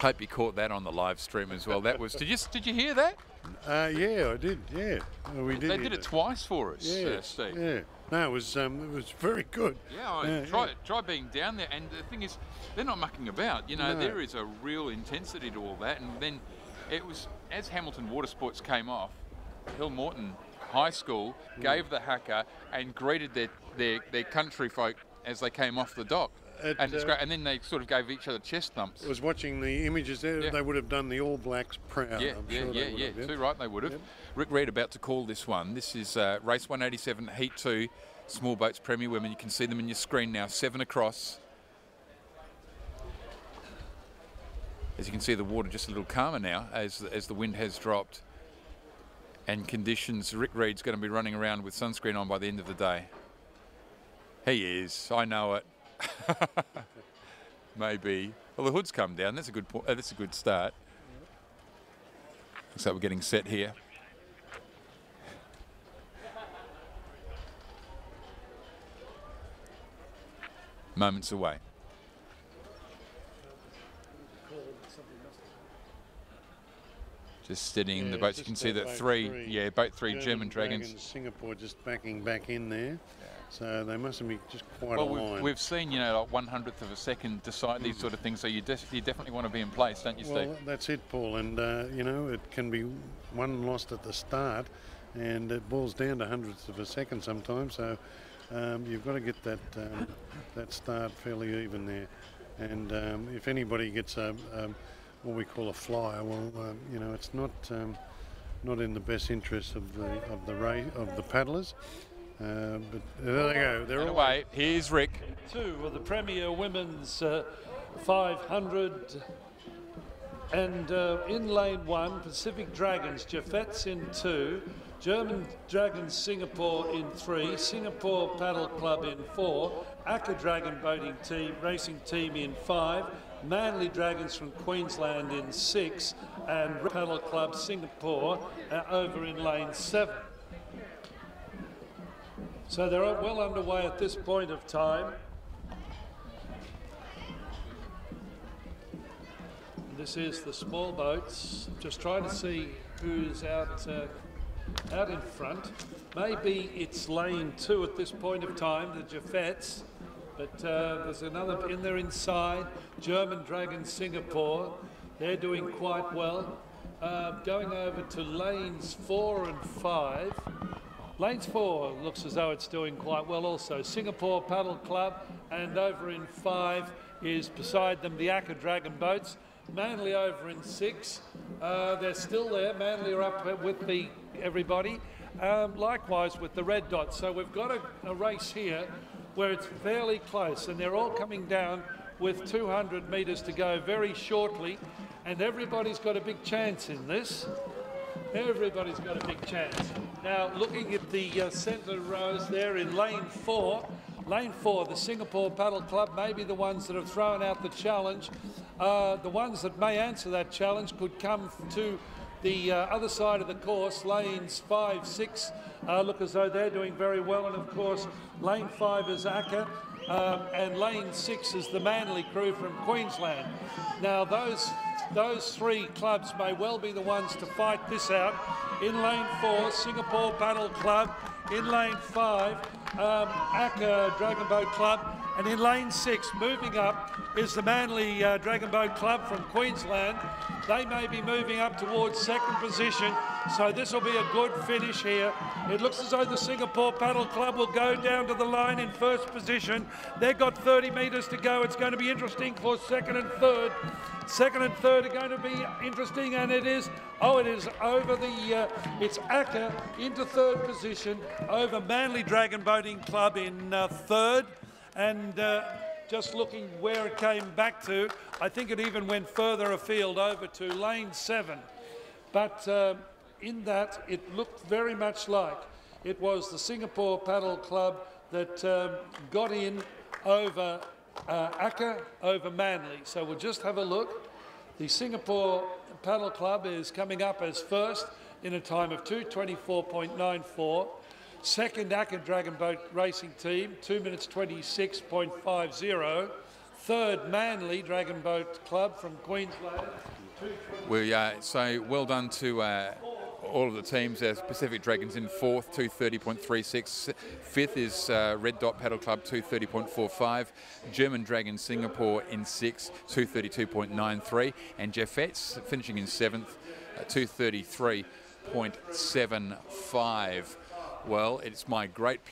Hope you caught that on the live stream as well. That was. Did you did you hear that? Uh, yeah, I did. Yeah, well, we did. They did it that. twice for us, Yeah, uh, Steve. yeah. No, it was um, it was very good. Yeah, I Yeah, try yeah. try being down there, and the thing is, they're not mucking about. You know, No. there is a real intensity to all that, and then it was as Hamilton Water Sports came off, Hillmorton High School Mm. gave the haka and greeted their their, their country folk as they came off the dock, It, and, it's uh, great. and then they sort of gave each other chest thumps. I was watching the images there. Yeah. They would have done the All Blacks proud. Yeah, I'm yeah, sure yeah, they would yeah. have, Too right, they would have. Yep. Rick Reed about to call this one. This is uh, race 187, heat two, small boats, Premier Women. You can see them in your screen now, seven across. As you can see, the water just a little calmer now as as the wind has dropped. And conditions, Rick Reed's going to be running around with sunscreen on by the end of the day. He is, I know it. Maybe. Well, the hood's come down. That's a good point. Uh, that's a good start. Looks like we're getting set here. Moments away. Just steadying the boats. You can see that three, three. yeah, boat three German, dragons. Singapore just backing back in there. So they mustn't be just quite Well, aligned. we've, we've seen, you know, like one hundredth of a second decide these sort of things. So you, des- you definitely want to be in place, don't you, well, Steve? that's it, Paul. And, uh, you know, it can be one lost at the start and it boils down to hundredths of a second sometimes. So um, you've got to get that, um, that start fairly even there. And um, if anybody gets a, um, what we call a flyer, well, um, you know, it's not um, not in the best interest of the of the race of the paddlers. Uh, but there they go. They're And all away. Here's Rick. two of the Premier Women's uh, 500. And uh, in lane one, Pacific Dragons, Jaffets in two, German Dragons Singapore in three, Singapore Paddle Club in four, ACCA Dragon Boating Team Racing Team in five, Manly Dragons from Queensland in six, and Paddle Club Singapore uh, over in lane seven. So they're well underway at this point of time. This is the small boats. Just trying to see who's out uh, out in front. Maybe it's lane two at this point of time, the Jaffets. But uh, there's another in there inside. German Dragon Singapore. They're doing quite well. Uh, going over to lanes four and five. Lanes four looks as though it's doing quite well also. Singapore Paddle Club and over in five is beside them the ACCA Dragon boats. Manly over in six. Uh, they're still there. Manly are up with the everybody. Um, likewise with the red dots. So we've got a, a race here where it's fairly close and they're all coming down with 200 metres to go very shortly. And everybody's got a big chance in this. Everybody's got a big chance. Now, looking at the uh, centre rows there in lane four, lane four, the Singapore Paddle Club may be the ones that have thrown out the challenge. Uh, the ones that may answer that challenge could come to the uh, other side of the course, lanes five, six, uh, look as though they're doing very well. And of course, lane five is ACCA, um, and lane six is the Manly crew from Queensland. Now, those those three clubs may well be the ones to fight this out. In lane four, Singapore Paddle Club. In lane five, um, ACCA Dragon Boat Club. And in lane six, moving up, is the Manly uh, Dragon Boat Club from Queensland. They may be moving up towards second position, so this will be a good finish here. It looks as though the Singapore Paddle Club will go down to the line in first position. They've got 30 metres to go. It's going to be interesting for second and third. Second and third are going to be interesting, and it is. Oh, it is over the. Uh, it's ACCA into third position over Manly Dragon Boating Club in uh, third, and. Uh, just looking where it came back to, I think it even went further afield over to lane seven. But uh, in that, it looked very much like it was the Singapore Paddle Club that um, got in over uh, over Manly. So we'll just have a look. The Singapore Paddle Club is coming up as first in a time of 224.94. Second, ACCA Dragon Boat Racing Team, 2 minutes 26.50. Third, Manly Dragon Boat Club from Queensland. We uh, so well done to uh, all of the teams. Uh, Pacific Dragons in fourth, 230.36. Fifth is uh, Red Dot Paddle Club, 230.45. German Dragon Singapore in sixth, 232.93. And Jeffettes finishing in seventh, uh, 233.75. Well, it's my great